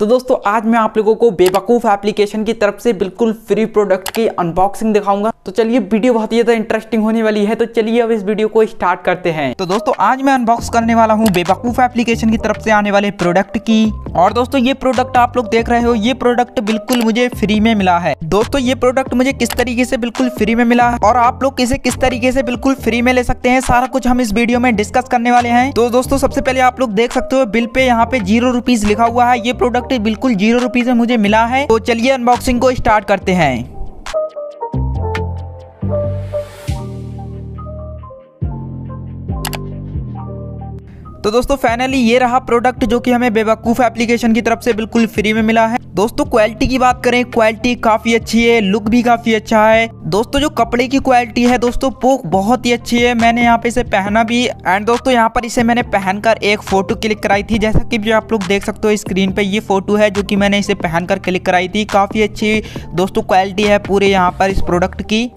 तो दोस्तों, आज मैं आप लोगों को बेवकूफ़ एप्लीकेशन की तरफ़ से बिल्कुल फ्री प्रोडक्ट की अनबॉक्सिंग दिखाऊँगा। तो चलिए वीडियो बहुत ही ज़्यादा इंटरेस्टिंग होने वाली है तो चलिए अब इस वीडियो को स्टार्ट करते हैं। तो दोस्तों, आज मैं अनबॉक्स करने वाला हूँ बेवकूफ़ एप्लीकेशन की तरफ़ से आने वाले प्रोडक्ट की। और दोस्तों, ये प्रोडक्ट आप लोग देख रहे हो, ये प्रोडक्ट बिल्कुल मुझे फ्री में मिला है। दोस्तों, ये प्रोडक्ट मुझे किस तरीके से बिल्कुल फ्री में मिला है और आप लोग इसे किस तरीके से बिल्कुल फ्री में ले सकते हैं, सारा कुछ हम इस वीडियो में डिस्कस करने वाले हैं। तो दोस्तों, सबसे पहले आप लोग देख सकते हो, बिल पे यहाँ पे ज़ीरो रुपीज़ लिखा हुआ है, ये प्रोडक्ट बिल्कुल ज़ीरो रुपीज़ में मुझे मिला है। तो चलिए अनबॉक्सिंग को स्टार्ट करते हैं। तो दोस्तों फाइनली ये रहा प्रोडक्ट जो कि हमें बेवकूफ़ एप्लीकेशन की तरफ़ से बिल्कुल फ्री में मिला है। दोस्तों क्वालिटी की बात करें क्वालिटी काफ़ी अच्छी है लुक भी काफ़ी अच्छा है। दोस्तों, जो कपड़े की क्वालिटी है, दोस्तों वो बहुत ही अच्छी है। मैंने यहाँ पे इसे पहना भी एंड दोस्तों, यहाँ पर इसे मैंने पहनकर एक फ़ोटो क्लिक कराई थी। जैसा कि जो आप लोग देख सकते हो स्क्रीन पर ये फ़ोटो है जो कि मैंने इसे पहनकर क्लिक कराई थी। काफ़ी अच्छी, दोस्तों क्वालिटी है पूरे यहाँ पर इस प्रोडक्ट की।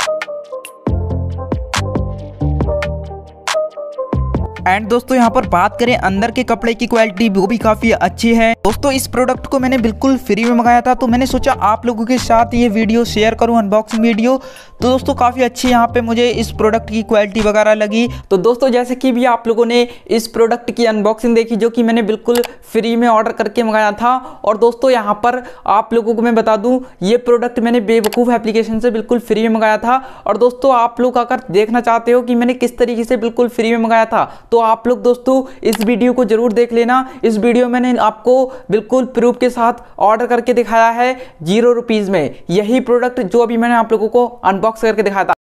एंड दोस्तों, यहाँ पर बात करें अंदर के कपड़े की क्वालिटी वो भी काफ़ी अच्छी है। दोस्तों, इस प्रोडक्ट को मैंने बिल्कुल फ्री में मंगाया था तो मैंने सोचा आप लोगों के साथ ये वीडियो शेयर करूँ अनबॉक्सिंग वीडियो तो दोस्तों, काफ़ी अच्छी यहाँ पे मुझे इस प्रोडक्ट की क्वालिटी वगैरह लगी। तो दोस्तों, जैसे कि भी आप लोगों ने इस प्रोडक्ट की अनबॉक्सिंग देखी, जो कि मैंने बिल्कुल फ्री में ऑर्डर करके मंगाया था। और दोस्तों, यहाँ पर आप लोगों को मैं बता दूँ, ये प्रोडक्ट मैंने बेवकूफ़ एप्लीकेशन से बिल्कुल फ्री में मंगाया था। और दोस्तों, आप लोग अगर देखना चाहते हो कि मैंने किस तरीके से बिल्कुल फ्री में मंगाया था तो आप लोग दोस्तों, इस वीडियो को ज़रूर देख लेना। इस वीडियो मैंने आपको बिल्कुल प्रूफ के साथ ऑर्डर करके दिखाया है, ज़ीरो रुपीज़ में। यही प्रोडक्ट जो अभी मैंने आप लोगों को अनबॉक्स करके दिखाया था।